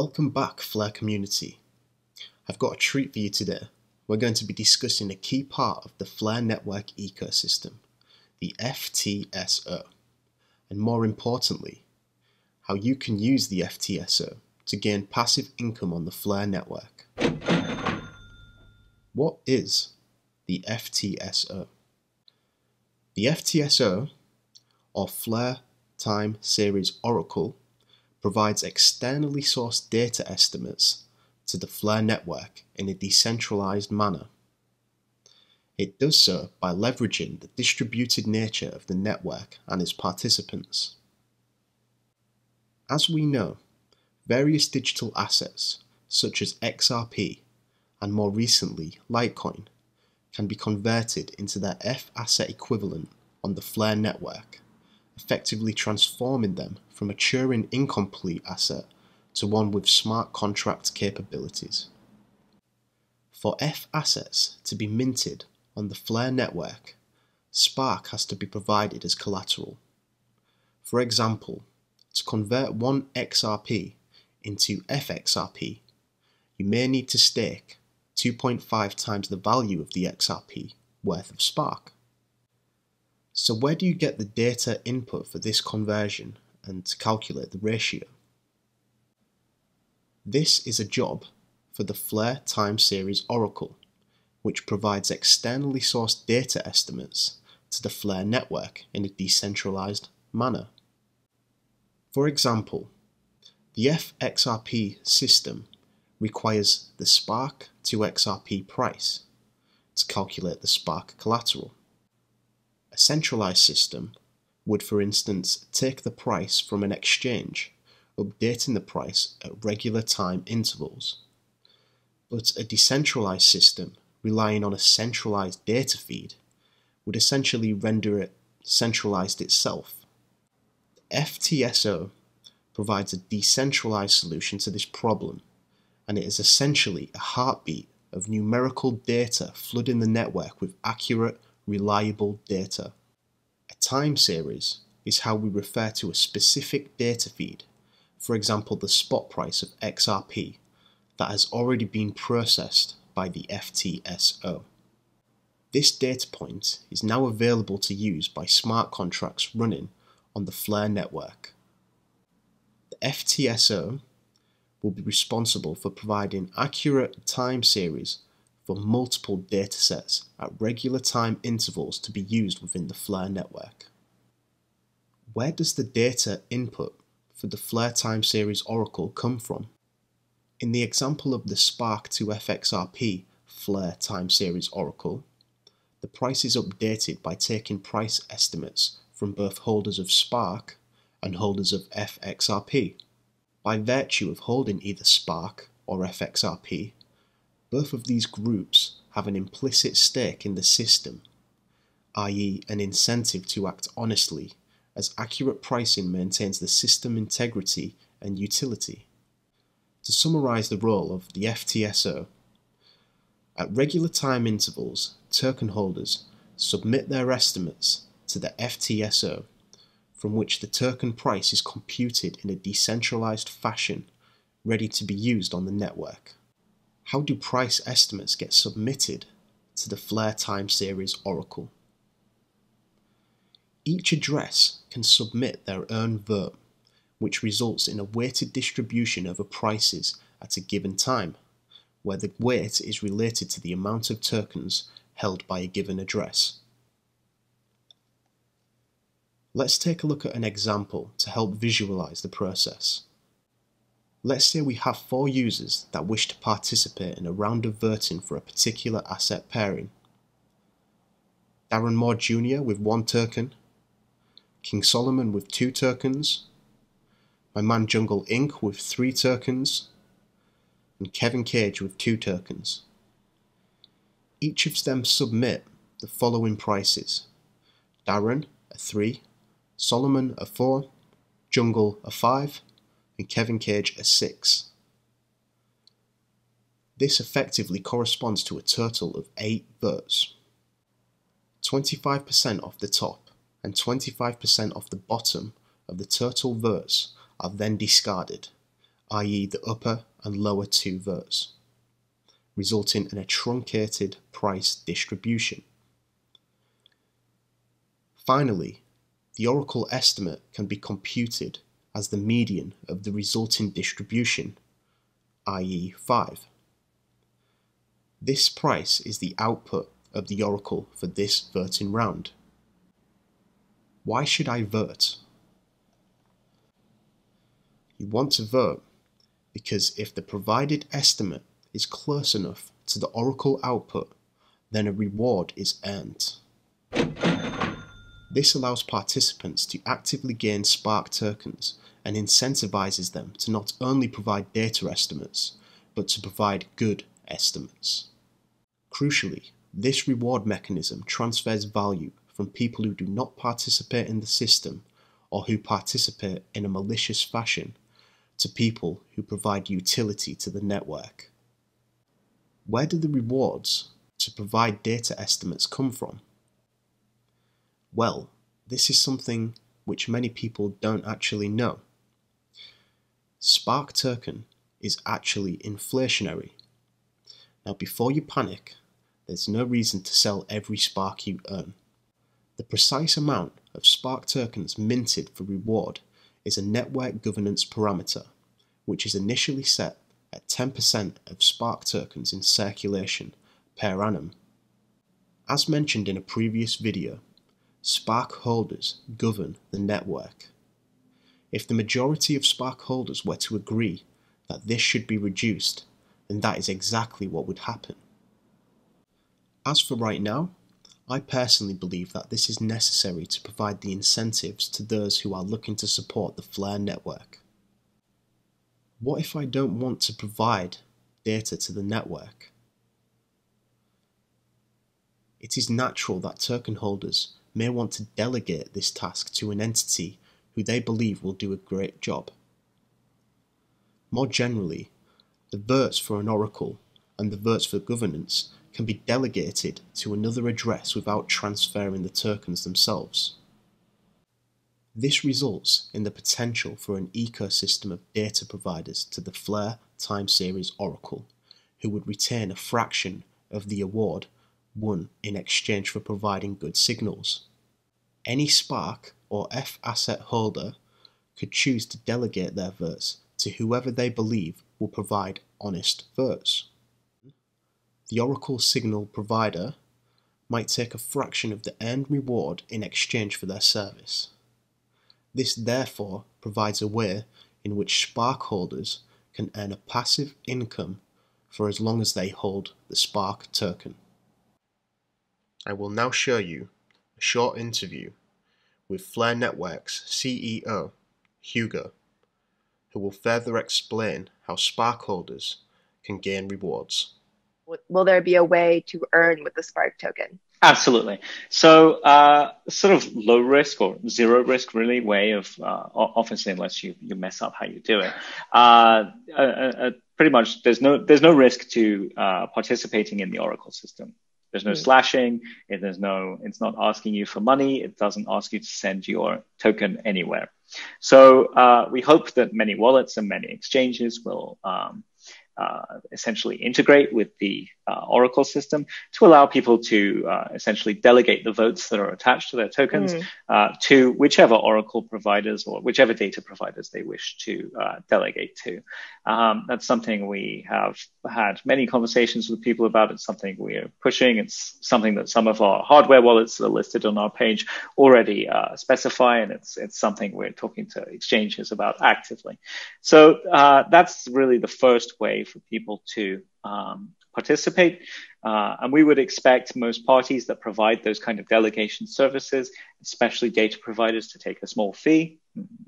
Welcome back, Flare community. I've got a treat for you today. We're going to be discussing a key part of the Flare network ecosystem, the FTSO, and more importantly, how you can use the FTSO to gain passive income on the Flare network. What is the FTSO? The FTSO, or Flare Time Series Oracle, provides externally sourced data estimates to the Flare network in a decentralized manner. It does so by leveraging the distributed nature of the network and its participants. As we know, various digital assets, such as XRP and more recently Litecoin, can be converted into their F asset equivalent on the Flare network, effectively transforming them from a Turing incomplete asset to one with smart contract capabilities. For F assets to be minted on the Flare network, Spark has to be provided as collateral. For example, to convert one XRP into FXRP, you may need to stake 2.5 times the value of the XRP worth of Spark. So where do you get the data input for this conversion and to calculate the ratio? This is a job for the Flare Time Series Oracle, which provides externally sourced data estimates to the Flare network in a decentralized manner. For example, the FXRP system requires the Spark to XRP price to calculate the Spark collateral. Centralized system would, for instance, take the price from an exchange, updating the price at regular time intervals. But a decentralized system relying on a centralized data feed would essentially render it centralized itself FTSO provides a decentralized solution to this problem, and it is essentially a heartbeat of numerical data flooding the network with accurate, reliable data. A time series is how we refer to a specific data feed, for example the spot price of XRP, that has already been processed by the FTSO. This data point is now available to use by smart contracts running on the Flare network. The FTSO will be responsible for providing accurate time series for multiple datasets at regular time intervals to be used within the Flare network. Where does the data input for the Flare time series oracle come from? In the example of the Spark to FXRP Flare time series oracle, the price is updated by taking price estimates from both holders of Spark and holders of FXRP. By virtue of holding either Spark or FXRP, both of these groups have an implicit stake in the system, i.e., an incentive to act honestly, as accurate pricing maintains the system integrity and utility. To summarise the role of the FTSO, at regular time intervals, token holders submit their estimates to the FTSO, from which the token price is computed in a decentralized fashion, ready to be used on the network. How do price estimates get submitted to the Flare Time Series Oracle? Each address can submit their own vote, which results in a weighted distribution over prices at a given time, where the weight is related to the amount of tokens held by a given address. Let's take a look at an example to help visualize the process. Let's say we have four users that wish to participate in a round of voting for a particular asset pairing. Darren Moore Jr. with one token, King Solomon with two tokens, my man Jungle Inc. with three tokens, and Kevin Cage with two tokens. Each of them submit the following prices. Darren, a 3, Solomon a 4, Jungle a 5, and Kevin Cage a 6. This effectively corresponds to a total of 8 votes. 25% off the top and 25% off the bottom of the total votes are then discarded, i.e. the upper and lower two verts, resulting in a truncated price distribution. Finally, the oracle estimate can be computed as the median of the resulting distribution, i.e. 5. This price is the output of the oracle for this verting round. Why should I vert? You want to vert because if the provided estimate is close enough to the oracle output, then a reward is earned. This allows participants to actively gain Spark tokens and incentivizes them to not only provide data estimates, but to provide good estimates. Crucially, this reward mechanism transfers value from people who do not participate in the system or who participate in a malicious fashion to people who provide utility to the network. Where do the rewards to provide data estimates come from? Well, this is something which many people don't actually know. Spark token is actually inflationary. Now, before you panic, there's no reason to sell every Spark you earn. The precise amount of Spark tokens minted for reward is a network governance parameter, which is initially set at 10% of Spark tokens in circulation per annum. As mentioned in a previous video, Spark holders govern the network. If the majority of Spark holders were to agree that this should be reduced, then that is exactly what would happen. As for right now, I personally believe that this is necessary to provide the incentives to those who are looking to support the Flare network. What if I don't want to provide data to the network? It is natural that token holders may want to delegate this task to an entity who they believe will do a great job. More generally, the verts for an oracle and the verts for governance can be delegated to another address without transferring the tokens themselves. This results in the potential for an ecosystem of data providers to the Flare time series oracle, who would retain a fraction of the award won in exchange for providing good signals. Any Spark or F asset holder could choose to delegate their verts to whoever they believe will provide honest verts. The Oracle signal provider might take a fraction of the earned reward in exchange for their service. This therefore provides a way in which Spark holders can earn a passive income for as long as they hold the Spark token. I will now show you a short interview with Flare Networks CEO Hugo, who will further explain how Spark holders can gain rewards. Will there be a way to earn with the Spark token? Absolutely. So, uh, sort of low risk or zero risk, really, way of uh, obviously, unless you, you mess up how you do it. Uh, uh, uh pretty much, there's no there's no risk to uh, participating in the Oracle system. There's no mm. slashing. It, there's no. It's not asking you for money. It doesn't ask you to send your token anywhere. So we hope that many wallets and many exchanges will. Um, uh, essentially integrate with the uh, Oracle system to allow people to uh, essentially delegate the votes that are attached to their tokens mm. to whichever Oracle providers or whichever data providers they wish to uh, delegate to. Um, that's something we have had many conversations with people about. It's something we are pushing. It's something that some of our hardware wallets that are listed on our page already uh, specify, and it's it's something we're talking to exchanges about actively. So that's really the first way for people to um, participate. Uh, and we would expect most parties that provide those kind of delegation services, especially data providers, to take a small fee,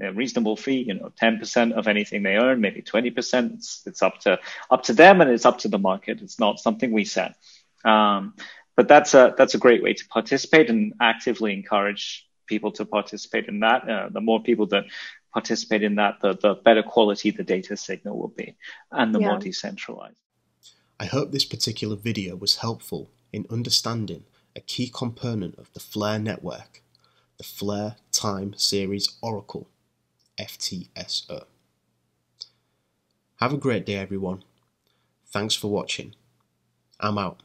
a reasonable fee, you know, 10% of anything they earn, maybe 20%. It's, it's up to up to them and it's up to the market. It's not something we set. Um, but that's a that's a great way to participate and actively encourage people to participate in that. Uh, the more people that participate in that, the, the better quality the data signal will be and the yeah. more decentralized. I hope this particular video was helpful in understanding a key component of the Flare network, the Flare Time Series Oracle, FTSO. Have a great day, everyone. Thanks for watching. I'm out.